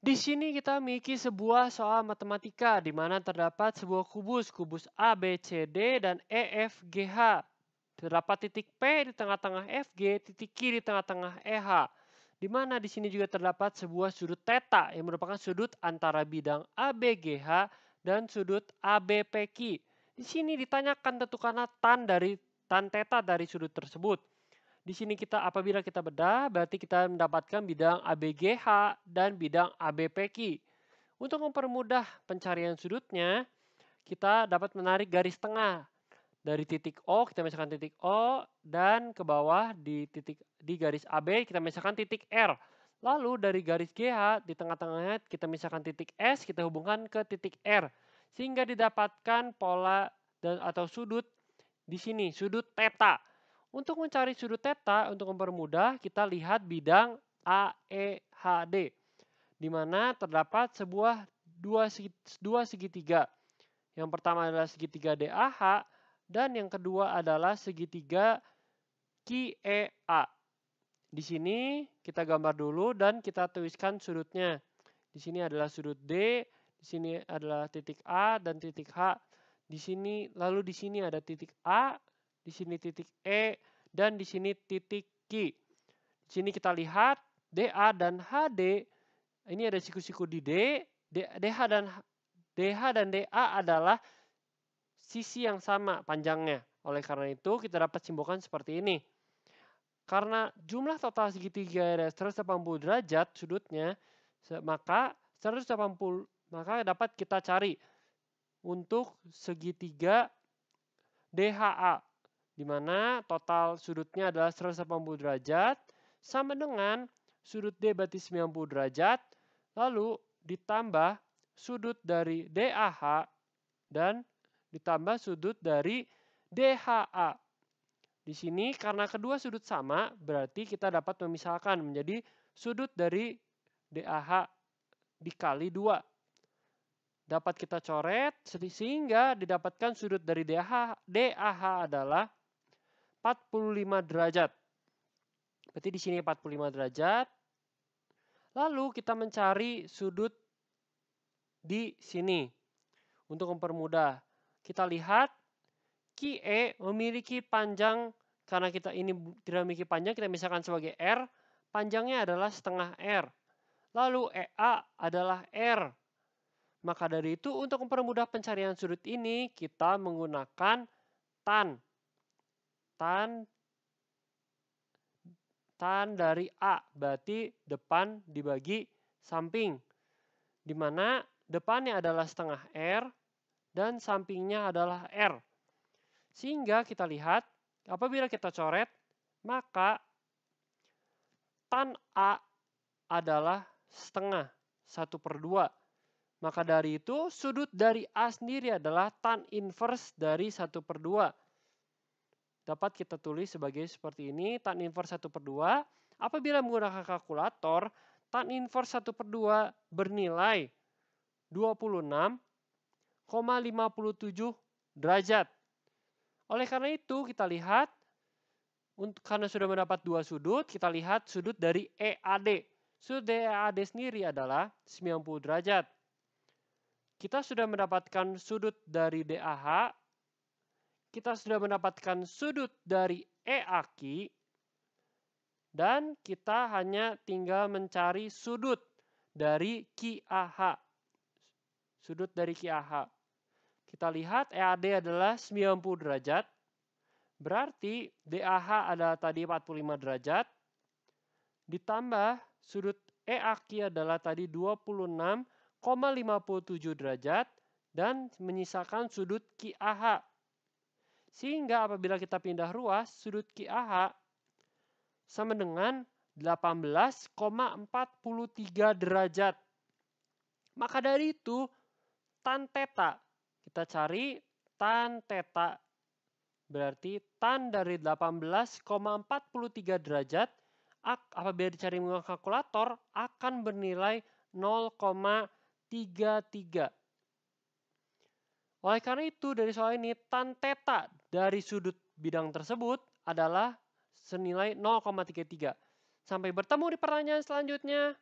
Di sini kita memiliki sebuah soal matematika di mana terdapat sebuah kubus, kubus A, B, C, D, dan E, F, G, H. Terdapat titik P di tengah-tengah FG, titik Q di tengah-tengah EH. Di mana di sini juga terdapat sebuah sudut theta yang merupakan sudut antara bidang ABGH dan sudut ABPQ. Di sini ditanyakan tentukanlah tan dari tan theta dari sudut tersebut. Di sini kita apabila kita bedah berarti kita mendapatkan bidang ABGH dan bidang ABPQ. Untuk mempermudah pencarian sudutnya, kita dapat menarik garis tengah dari titik O kita misalkan titik O dan ke bawah di titik di garis AB kita misalkan titik R. Lalu dari garis GH di tengah-tengahnya kita misalkan titik S kita hubungkan ke titik R sehingga didapatkan pola dan atau sudut di sini sudut theta. Untuk mencari sudut theta untuk mempermudah kita lihat bidang AEHD di mana terdapat sebuah dua, dua segitiga. Yang pertama adalah segitiga DAH dan yang kedua adalah segitiga QEA. Di sini kita gambar dulu dan kita tuliskan sudutnya. Di sini adalah sudut D, di sini adalah titik A dan titik H. Di sini lalu di sini ada titik A, di sini titik E, dan di sini titik Q. Di sini kita lihat DA dan HD, ini ada siku-siku di D, DH dan DH dan DA adalah sisi yang sama panjangnya. Oleh karena itu, kita dapat simpulkan seperti ini. Karena jumlah total segitiga ada 180 derajat sudutnya, maka 180 maka dapat kita cari untuk segitiga DHA di mana total sudutnya adalah 180 derajat sama dengan sudut D berarti 90 derajat lalu ditambah sudut dari DAH dan ditambah sudut dari DHA. Di sini karena kedua sudut sama berarti kita dapat memisahkan menjadi sudut dari DAH dikali 2. Dapat kita coret sehingga didapatkan sudut dari DAH, DAH adalah 45 derajat. Berarti di sini 45 derajat. Lalu kita mencari sudut di sini. Untuk mempermudah, kita lihat QE memiliki panjang karena kita ini tidak memiliki panjang, kita misalkan sebagai R, panjangnya adalah setengah R. Lalu EA adalah R. Maka dari itu untuk mempermudah pencarian sudut ini, kita menggunakan tan tan tan dari A berarti depan dibagi samping di mana depannya adalah setengah R dan sampingnya adalah R. Sehingga kita lihat apabila kita coret maka tan A adalah setengah 1 per 2 maka dari itu sudut dari A sendiri adalah tan inverse dari 1 per 2 dapat kita tulis sebagai seperti ini, tan inverse 1 per 2. Apabila menggunakan kalkulator, tan inverse 1 per 2 bernilai 26,57 derajat. Oleh karena itu, kita lihat, untuk, karena sudah mendapat dua sudut, kita lihat sudut dari EAD. Sudut dari EAD sendiri adalah 90 derajat. Kita sudah mendapatkan sudut dari DAH kita sudah mendapatkan sudut dari EAQ dan kita hanya tinggal mencari sudut dari QAH. Sudut dari QAH. Kita lihat EAD adalah 90 derajat. Berarti DAH adalah tadi 45 derajat. Ditambah sudut EAQ adalah tadi 26,57 derajat. Dan menyisakan sudut QAH sehingga apabila kita pindah ruas, sudut QAH sama dengan 18,43 derajat. Maka dari itu, tan theta. Kita cari tan theta. Berarti tan dari 18,43 derajat apabila dicari menggunakan kalkulator akan bernilai 0,33. Oleh karena itu, dari soal ini, tan theta dari sudut bidang tersebut adalah senilai 0,33. Sampai bertemu di pertanyaan selanjutnya.